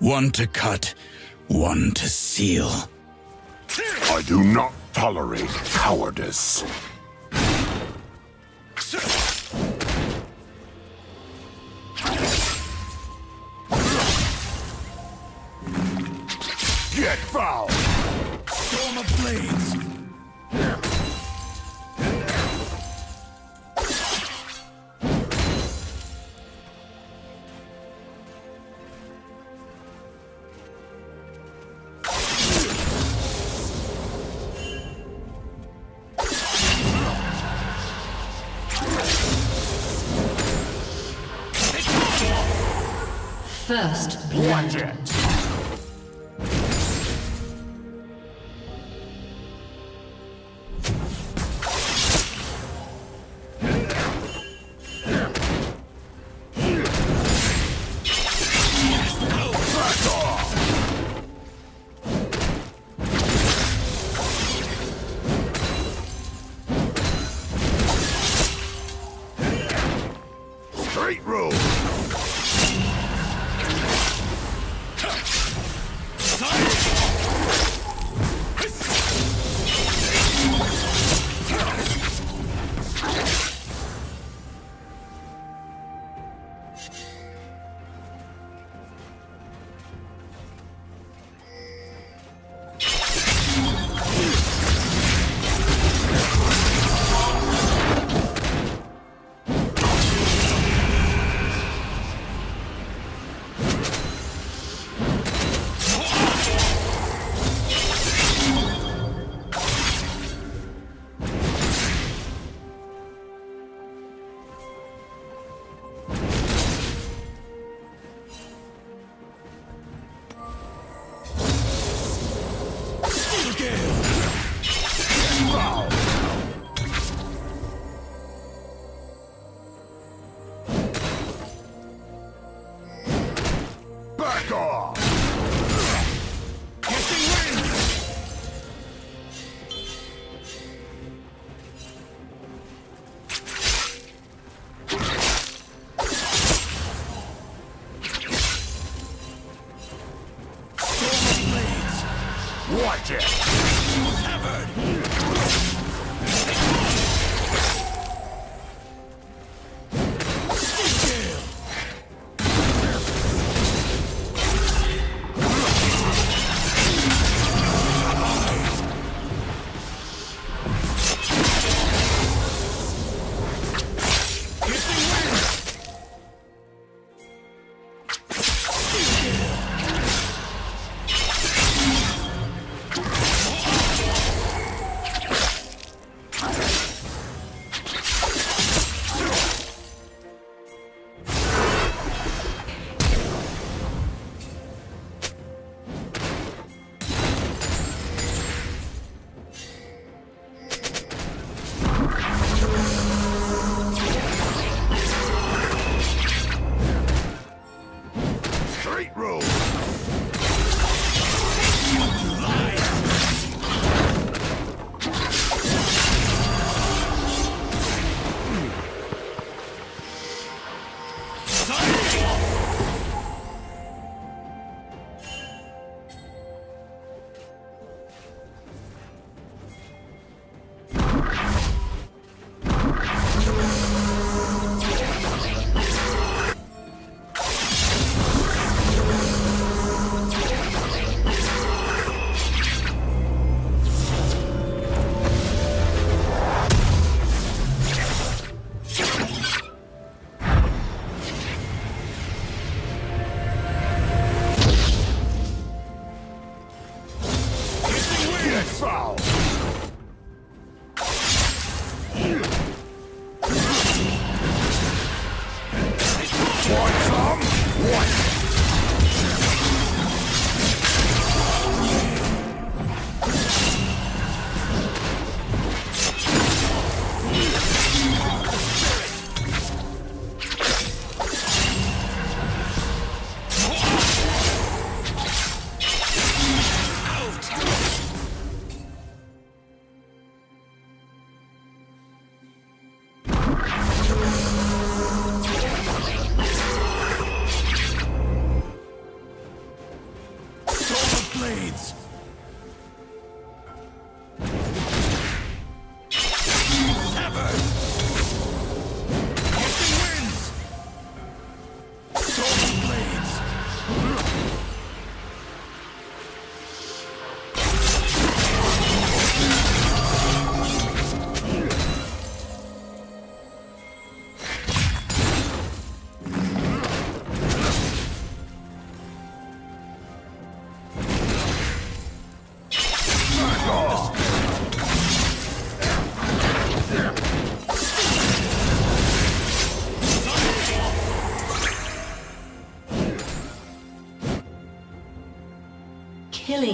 One to cut, one to seal. I do not tolerate cowardice. Watch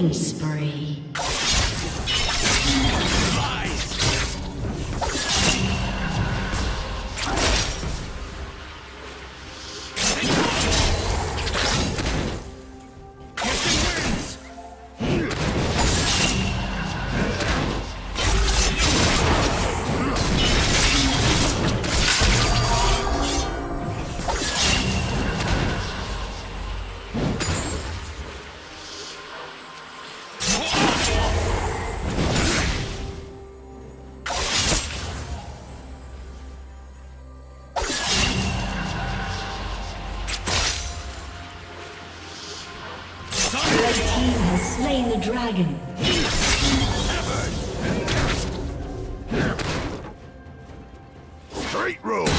killing spree. Red team has slain the dragon. Straight roll!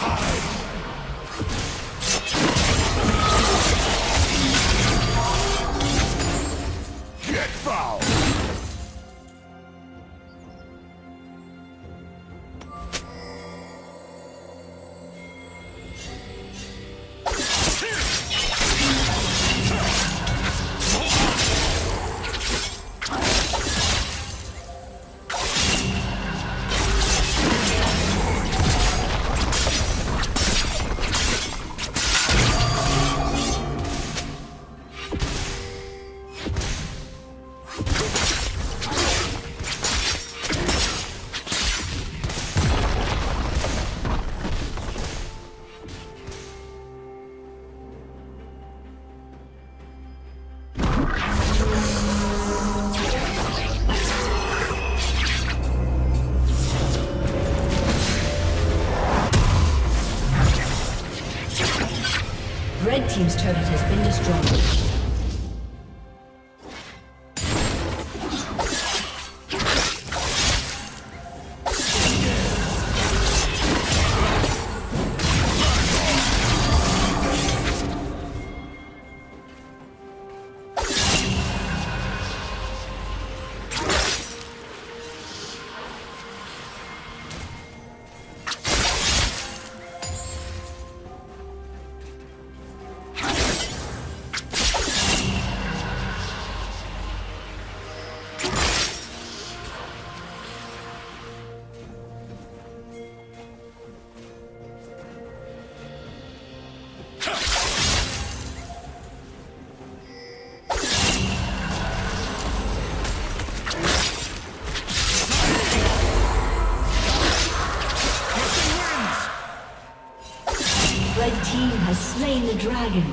Nowhere team's turret dragon.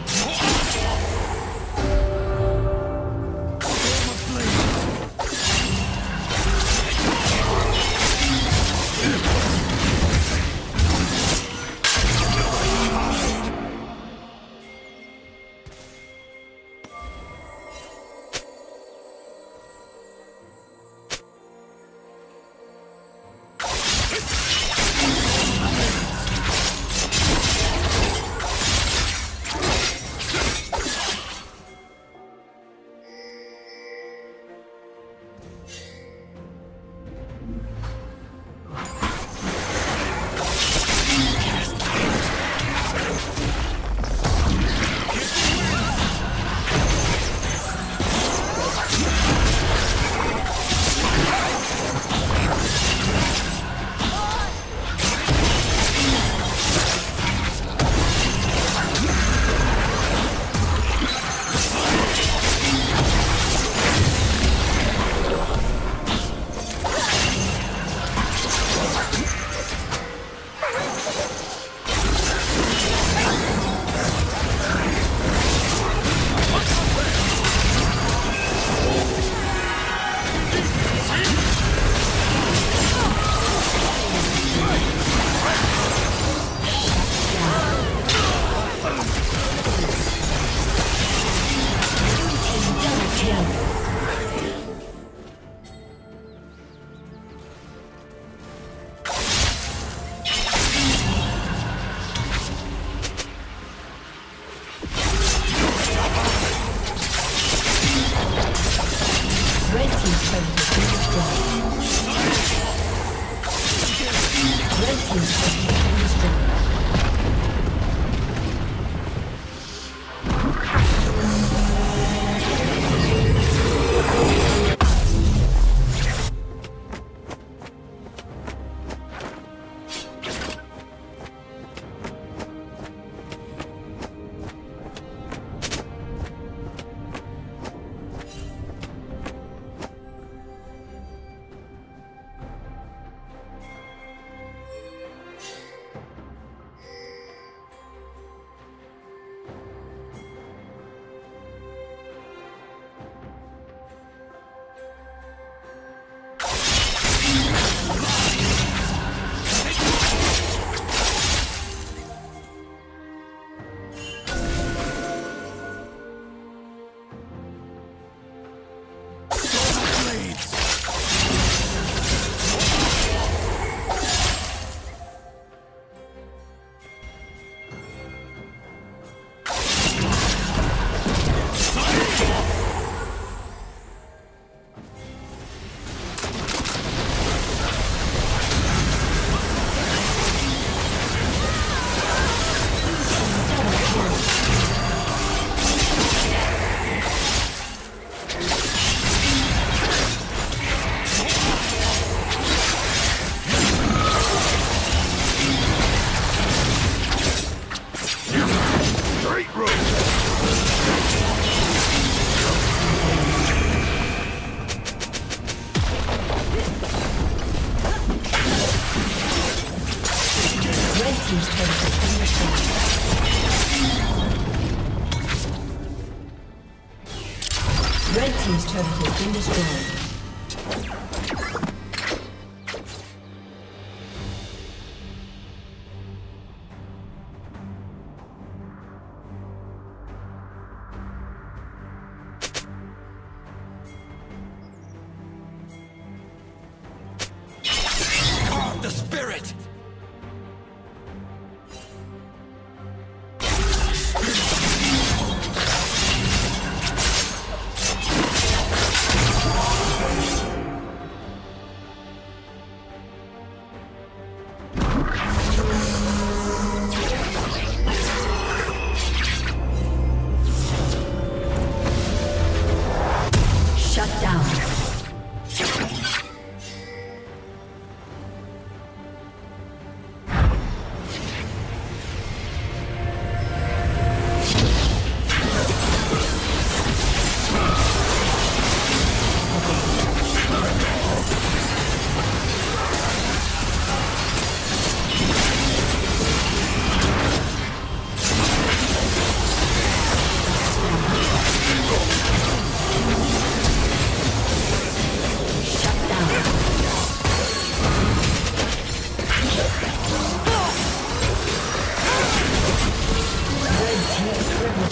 Red team's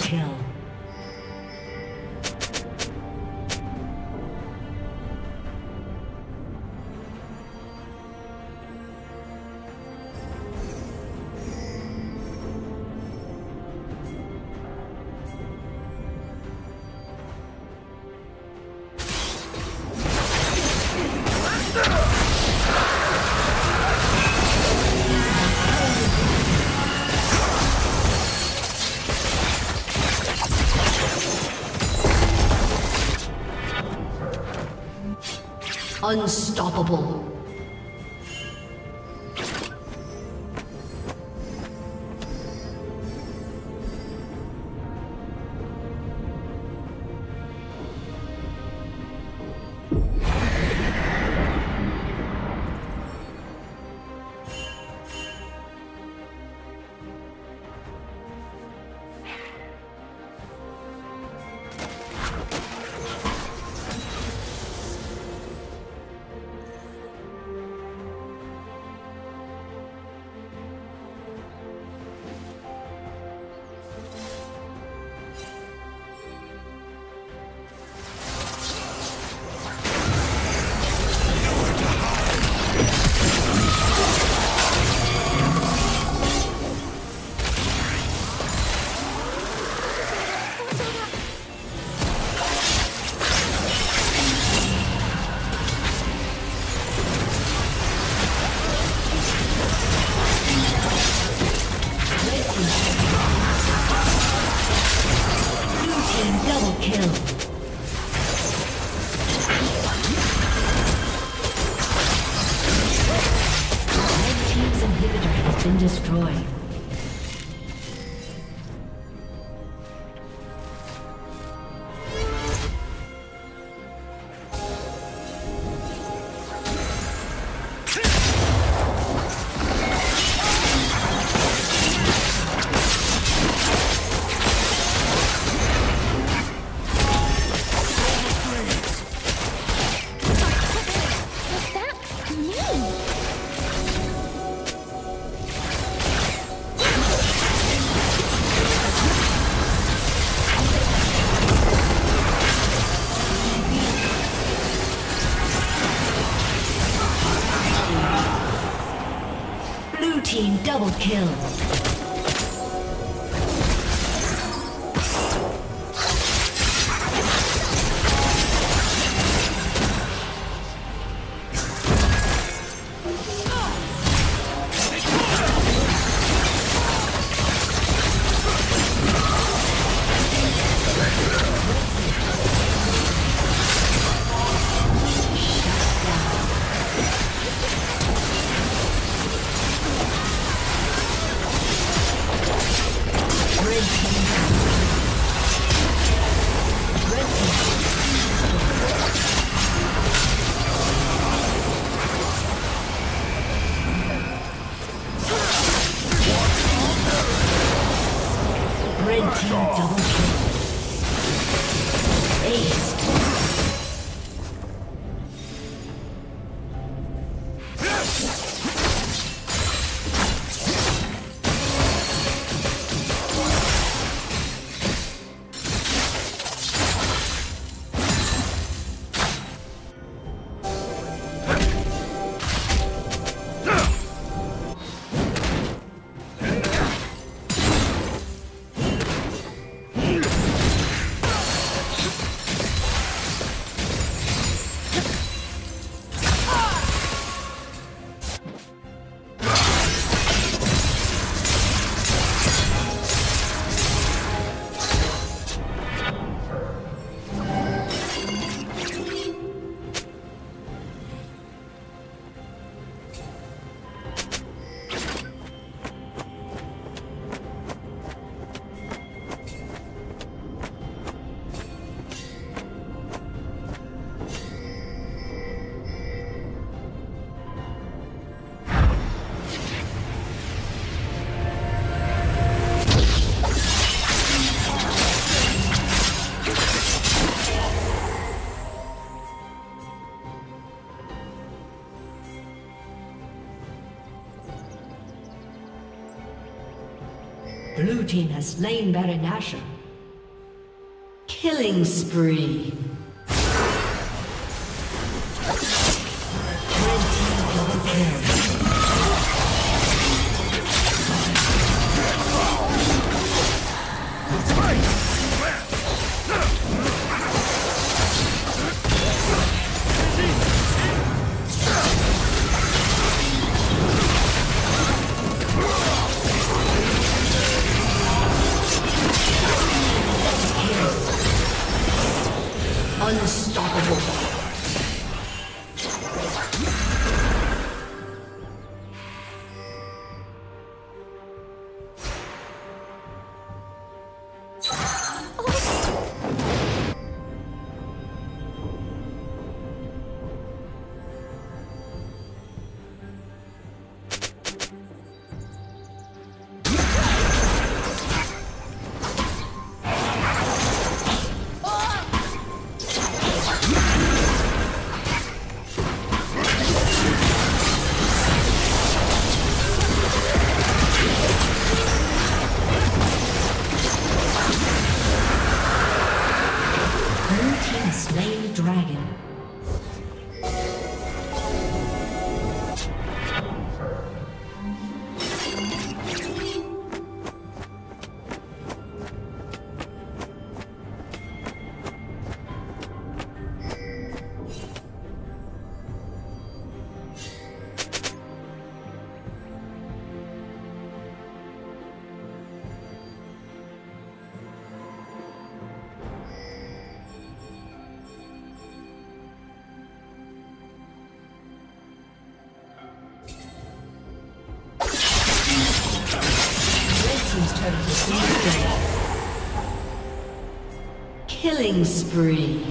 Kill. Unstoppable. Has slain Baron Nashor. Killing spree. Unstoppable. Killing spree.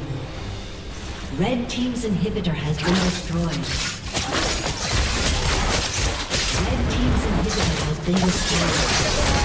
Red team's inhibitor has been destroyed. Red team's inhibitor has been destroyed.